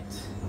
right.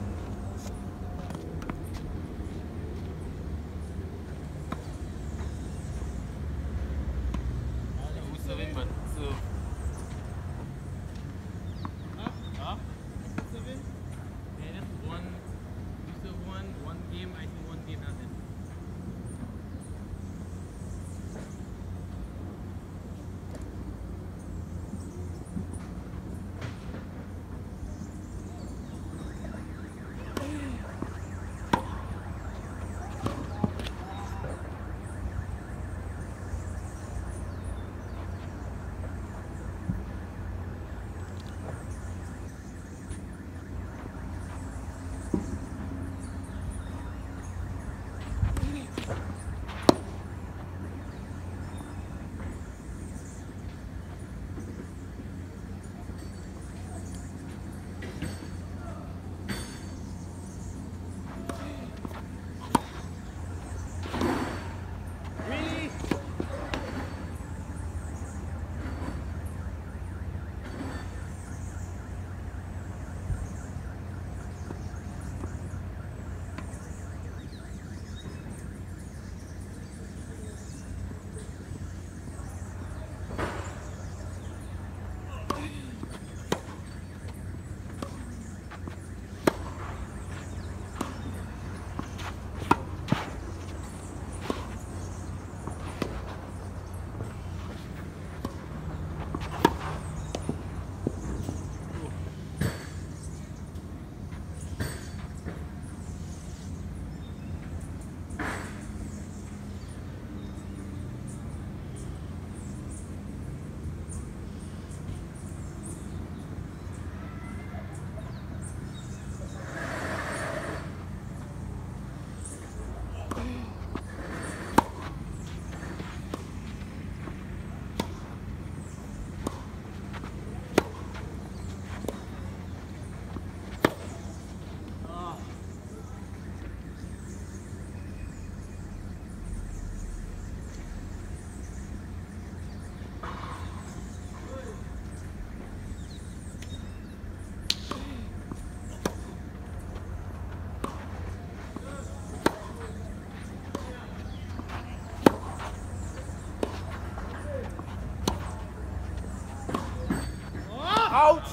Out!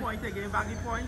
Point again, point.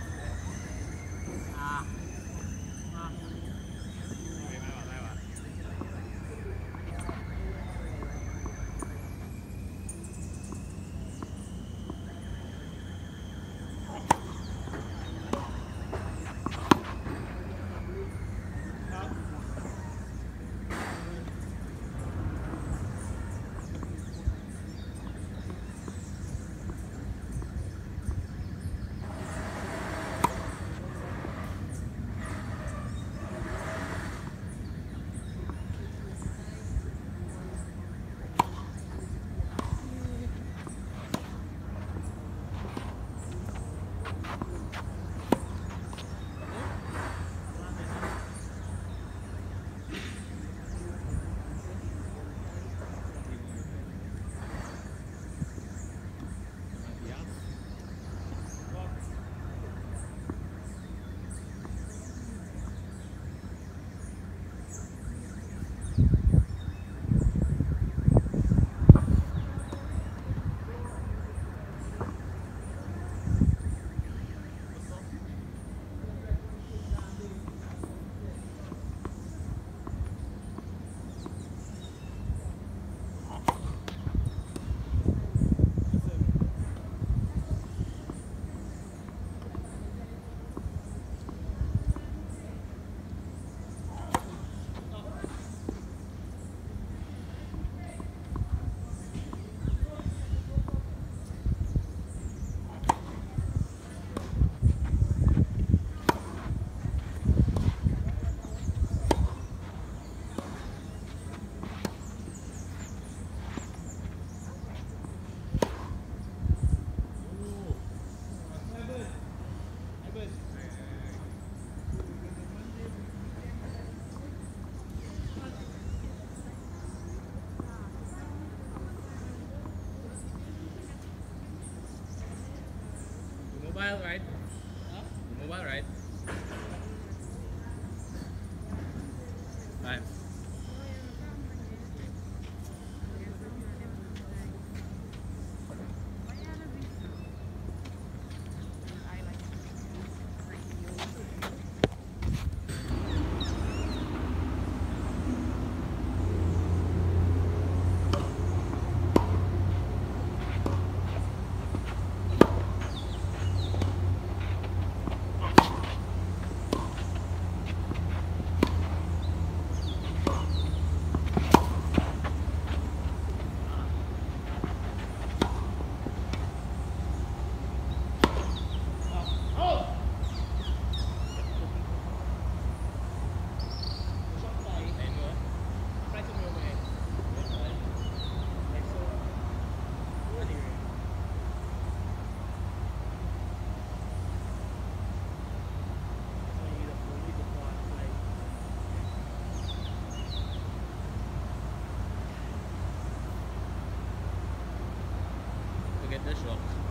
get this one.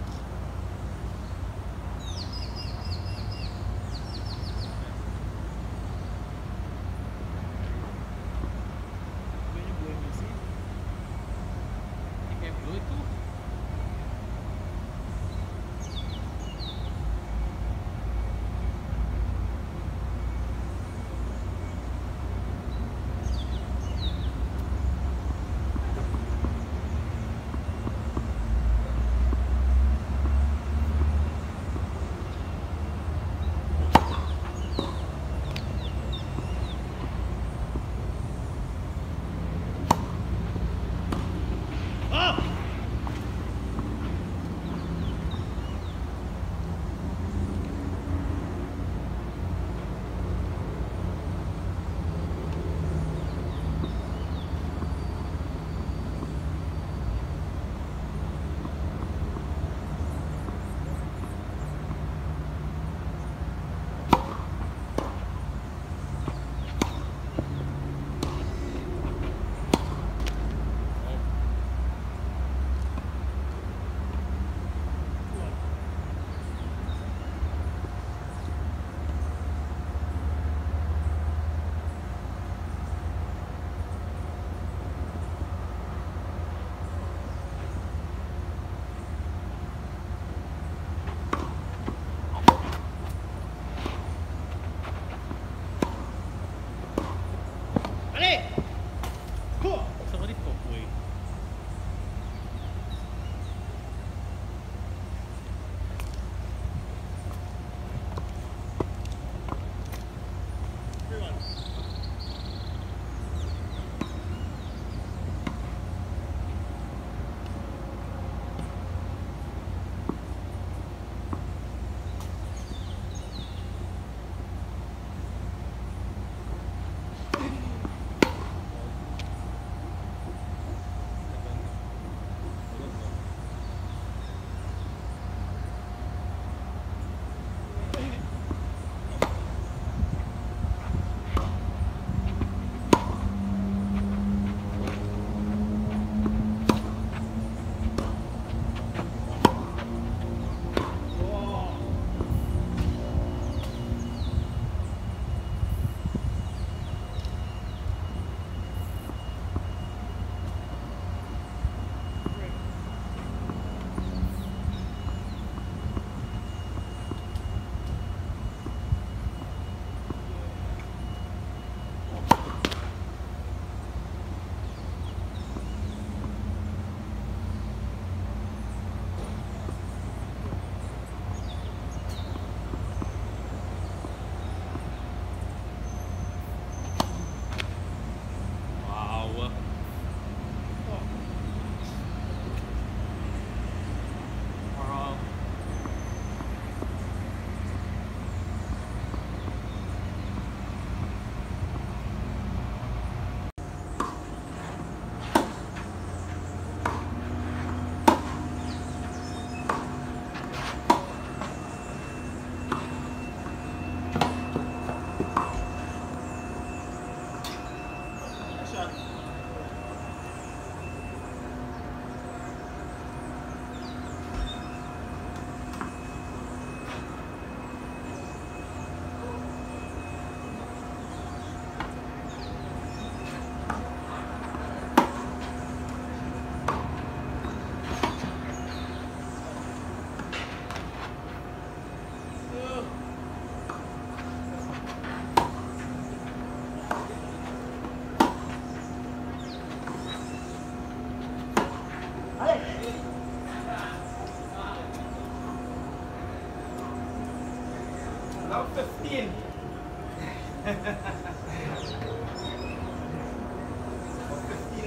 Il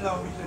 l'a envie de